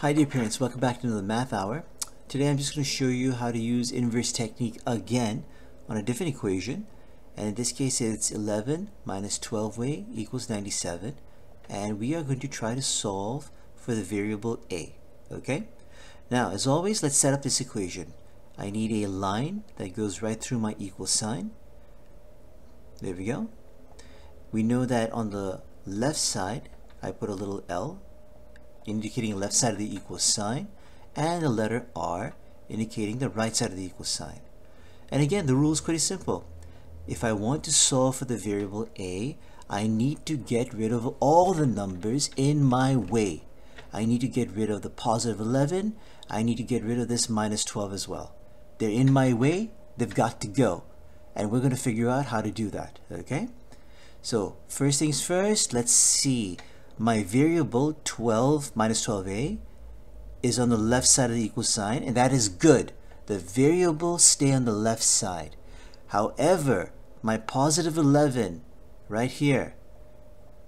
Hi dear parents, welcome back to another math hour. Today I'm just going to show you how to use inverse technique again on a different equation. And in this case it's 11 minus 12a equals 97. And we are going to try to solve for the variable a. Okay? Now as always, let's set up this equation. I need a line that goes right through my equal sign. There we go. We know that on the left side I put a little L indicating left side of the equal sign and the letter R indicating the right side of the equal sign. And again, the rule is pretty simple. If I want to solve for the variable a, I need to get rid of all the numbers in my way. I need to get rid of the positive 11. I need to get rid of this minus 12 as well. They're in my way. They've got to go. And we're going to figure out how to do that. Okay? So first things first, let's see my variable 12 minus 12a is on the left side of the equal sign and that is good. The variable stay on the left side. However, my positive 11 right here,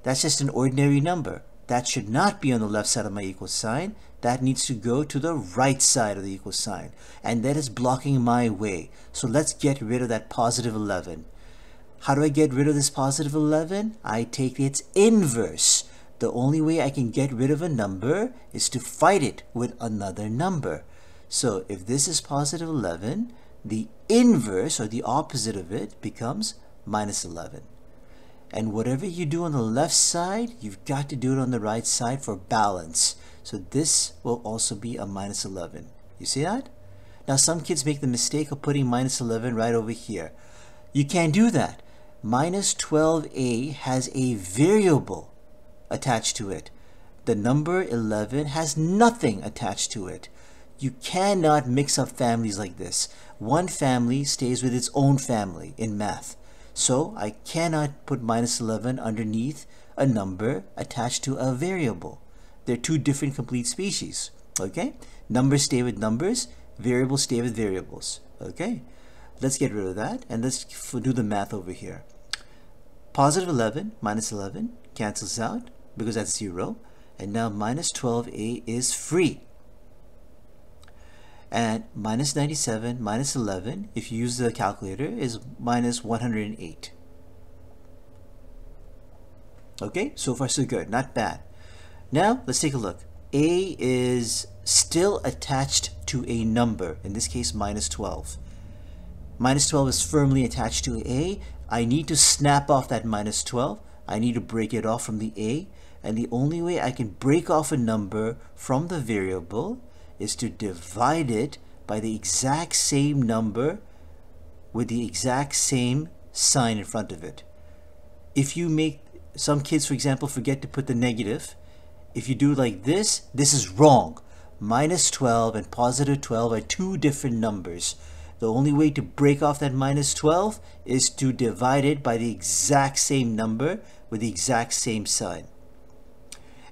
that's just an ordinary number. That should not be on the left side of my equal sign. That needs to go to the right side of the equal sign. And that is blocking my way. So let's get rid of that positive 11. How do I get rid of this positive 11? I take its inverse the only way I can get rid of a number is to fight it with another number. So if this is positive 11, the inverse or the opposite of it becomes minus 11. And whatever you do on the left side, you've got to do it on the right side for balance. So this will also be a minus 11. You see that? Now some kids make the mistake of putting minus 11 right over here. You can't do that. Minus 12a has a variable attached to it. The number 11 has nothing attached to it. You cannot mix up families like this. One family stays with its own family in math. So I cannot put minus 11 underneath a number attached to a variable. They're two different complete species. Okay? Numbers stay with numbers, variables stay with variables. Okay? Let's get rid of that and let's do the math over here. Positive 11 minus 11 cancels out because that's 0. And now minus 12a is free. And minus 97 minus 11, if you use the calculator, is minus 108. Okay, so far so good, not bad. Now, let's take a look. A is still attached to a number, in this case minus 12. Minus 12 is firmly attached to A. I need to snap off that minus 12. I need to break it off from the A and the only way I can break off a number from the variable is to divide it by the exact same number with the exact same sign in front of it. If you make, some kids for example forget to put the negative, if you do like this, this is wrong. Minus 12 and positive 12 are two different numbers. The only way to break off that minus 12 is to divide it by the exact same number with the exact same sign.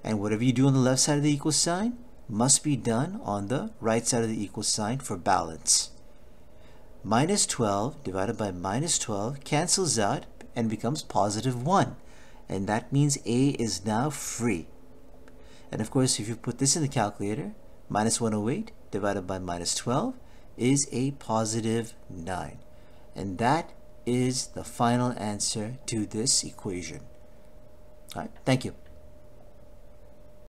And whatever you do on the left side of the equal sign must be done on the right side of the equal sign for balance. Minus 12 divided by minus 12 cancels out and becomes positive 1. And that means A is now free. And of course, if you put this in the calculator, minus 108 divided by minus 12 is a positive 9. And that is the final answer to this equation. All right, thank you.